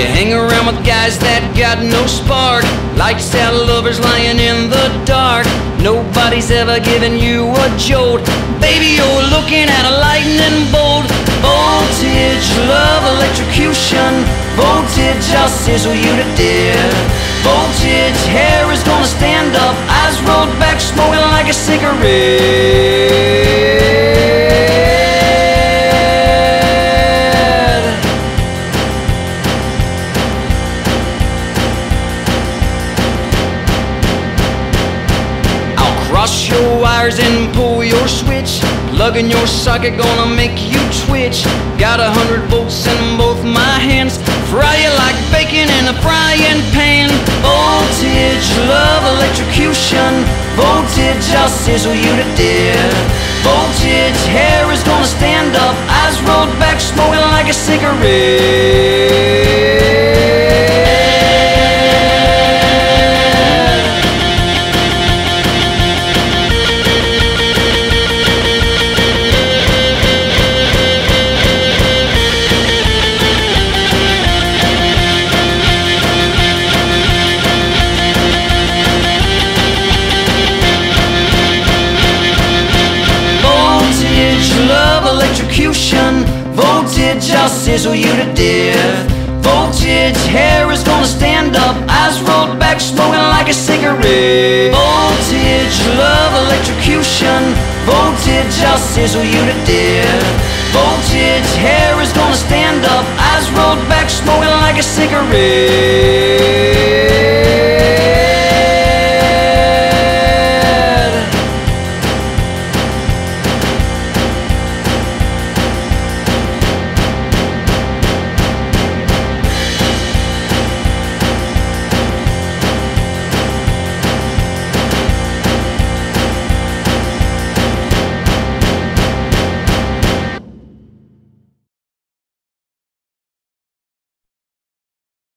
You hang around with guys that got no spark. like out lovers lying in the dark. Nobody's ever given you a jolt. Baby, you're looking at a lightning bolt. Voltage, love, electrocution. Voltage, I'll sizzle you to death. Voltage, hair is gonna stand up. Eyes rolled back, smoking like a cigarette. Cross your wires and pull your switch. Plug in your socket, gonna make you twitch. Got a hundred volts in both my hands. Fry you like bacon in a frying pan. Voltage, love, electrocution. Voltage, I'll sizzle you to death. Voltage, hair is gonna stand up. Eyes rolled back, smoking like a cigarette. Electrocution. Voltage, I'll sizzle you to death. Voltage, hair is gonna stand up. Eyes rolled back, smoking like a cigarette. Voltage, love, electrocution. Voltage, I'll sizzle you to death. Voltage, hair is gonna stand up. Eyes rolled back, smoking like a cigarette.